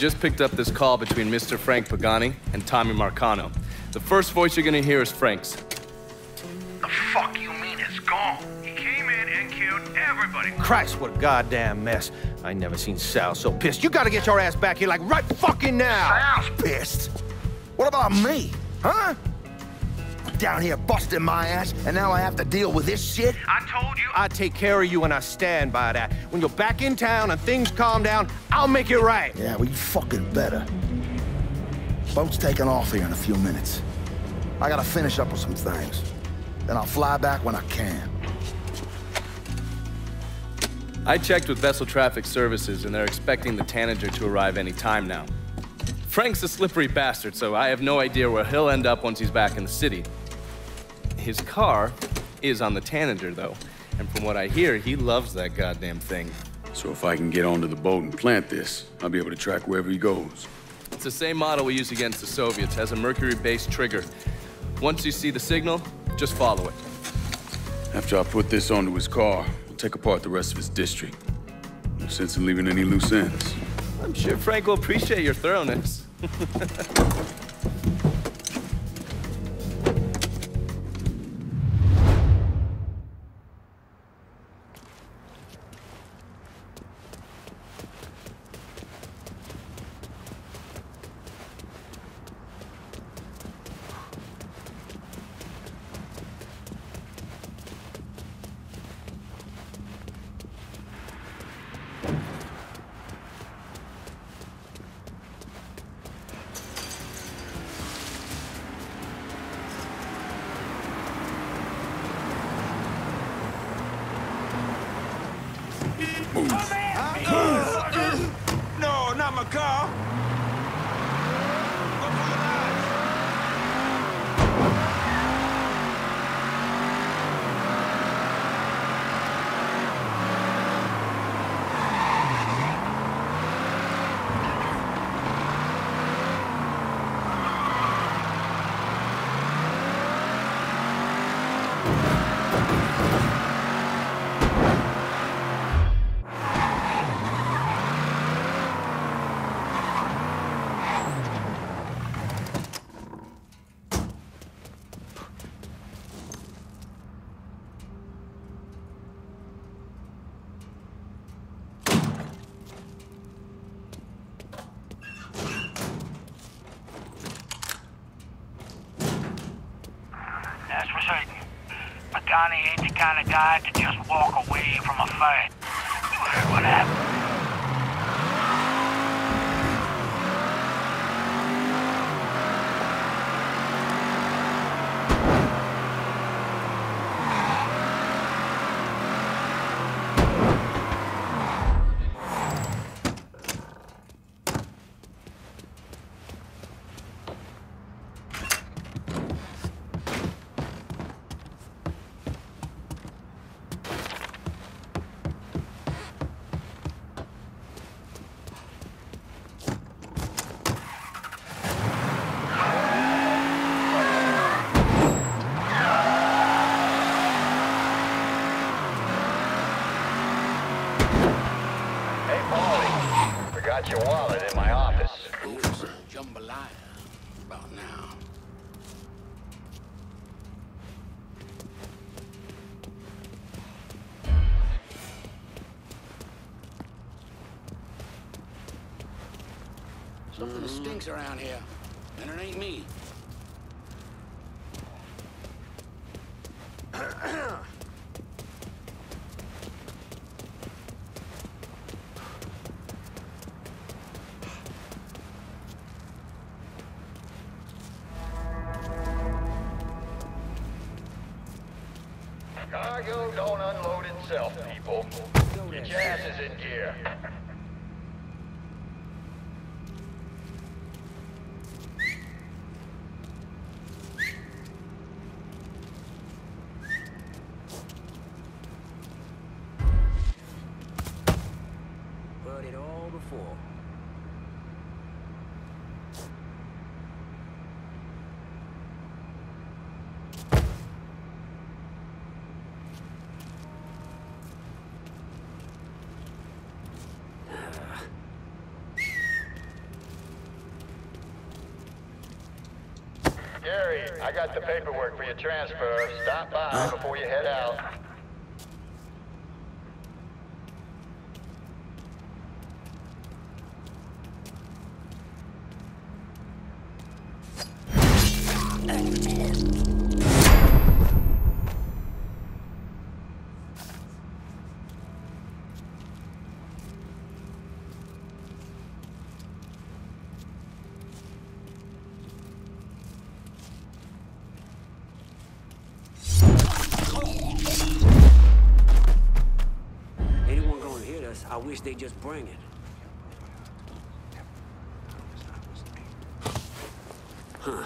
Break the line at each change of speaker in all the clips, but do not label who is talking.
I just picked up this call between Mr. Frank Pagani and Tommy Marcano. The first voice you're gonna hear is Frank's.
The fuck you mean it's gone? He came in and killed everybody.
Christ, what a goddamn mess. I never seen Sal so pissed. You gotta get your ass back here like right fucking now.
Sal's pissed. What about me? Huh? I'm down here busting my ass, and now I have to deal with this shit?
I told you.
I'd take care of you and I stand by that. When you're back in town and things calm down, I'll make it right.
Yeah, well, you fucking better. Boat's taking off here in a few minutes. I gotta finish up with some things. Then I'll fly back when I can.
I checked with Vessel Traffic Services, and they're expecting the Tanager to arrive any time now. Frank's a slippery bastard, so I have no idea where he'll end up once he's back in the city. His car is on the Tanager, though, and from what I hear, he loves that goddamn thing.
So if I can get onto the boat and plant this, I'll be able to track wherever he goes.
It's the same model we used against the Soviets, has a mercury-based trigger. Once you see the signal, just follow it.
After I put this onto his car, we'll take apart the rest of his district. No sense in leaving any loose ends.
I'm sure Frank will appreciate your thoroughness.
Pagani ain't the kind of guy to just walk away from a fight. You heard what happened?
Hey, Forgot your wallet in my office.
Jambalaya. About now. Something stinks around here, and it ain't me.
Unload itself, people. Your asses in gear.
It all before.
I got the paperwork for your transfer. Stop by before you head out.
Us, I wish they'd just bring it. Huh.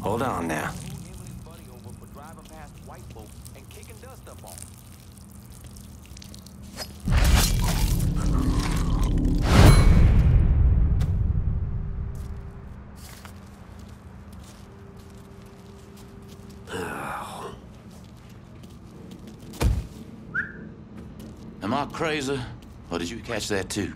Hold on now.
Am I crazy? Or did you catch that too?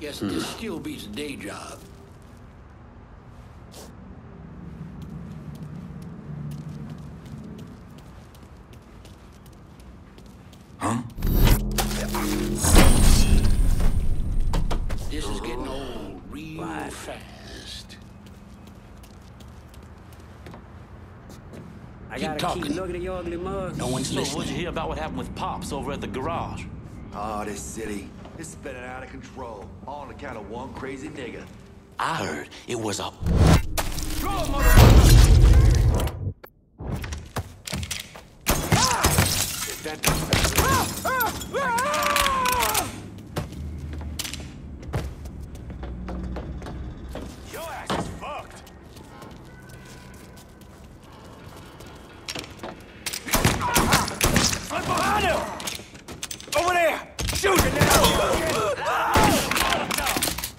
Yes, this still beats a day job.
Keep
gotta
talking.
keep at your ugly mug.
No one's so what'd you hear about what happened with Pops over at the garage?
Oh, this city. It's spinning out of control. All on account of one crazy nigga.
I heard it was a
Your ass is fucked. Right behind him! Over there! Shoot it now!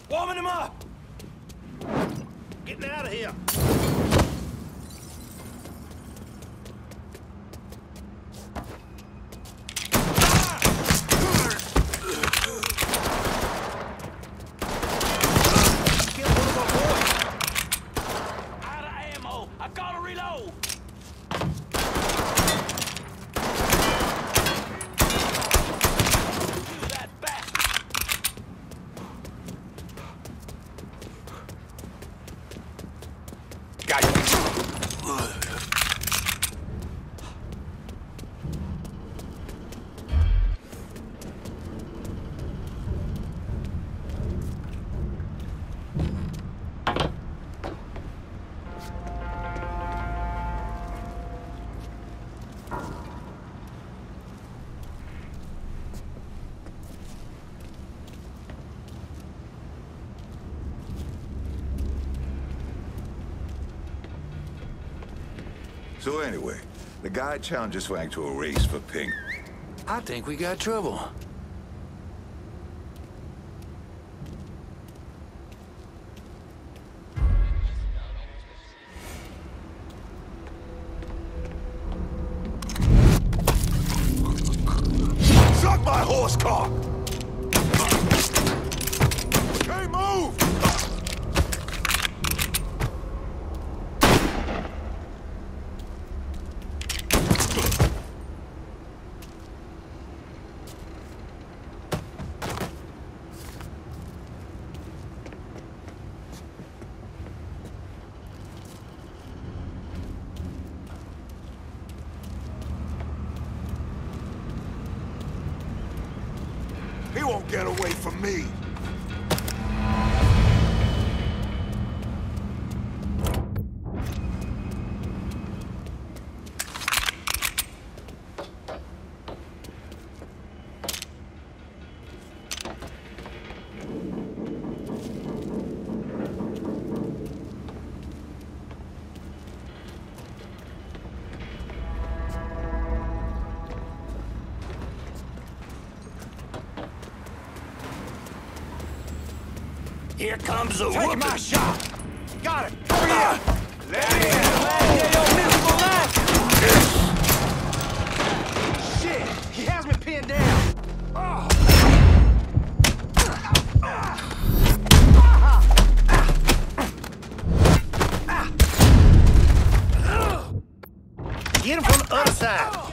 Warming him up! Getting out of here!
out of ammo. I gotta reload. You that bastard.
Got you.
So anyway, the guy challenges Swag to a race for Pink.
I think we got trouble.
Suck my horse cock! Okay, move! He won't get away from me.
Here comes the
Take
whooping.
my shot. Got it. Over here. Let me in. Glad your miserable life. Shit. He has me pinned down. Oh. Get him from the other side.